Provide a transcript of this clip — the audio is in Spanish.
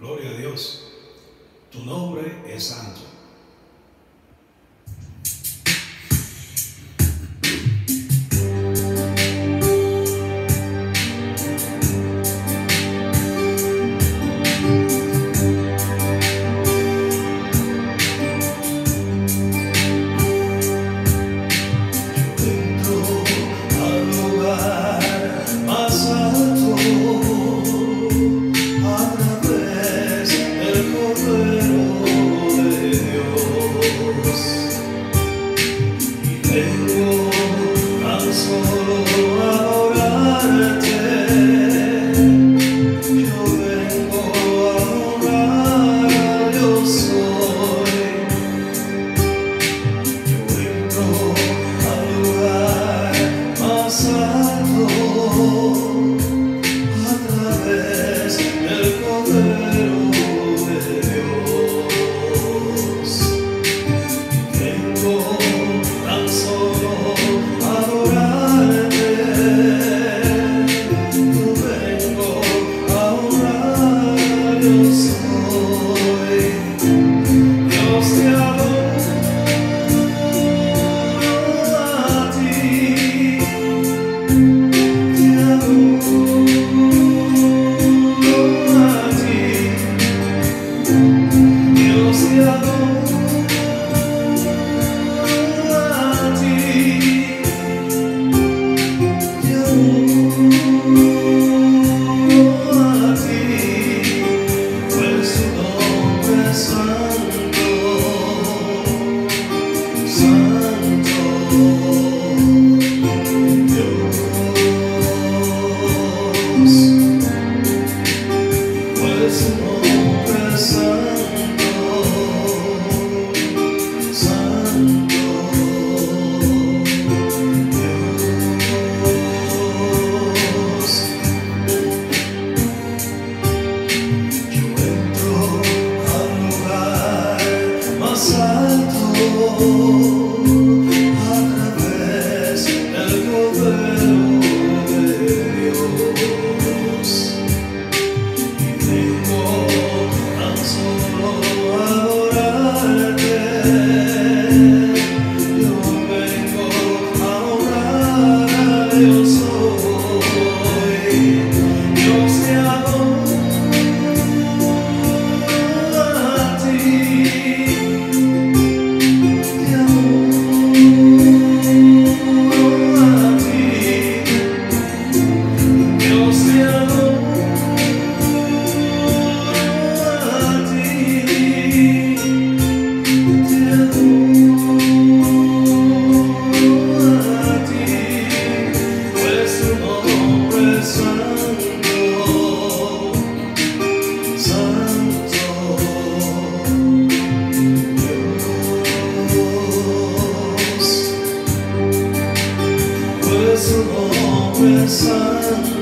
Gloria a Dios. Tu nombre es santo. you. always sun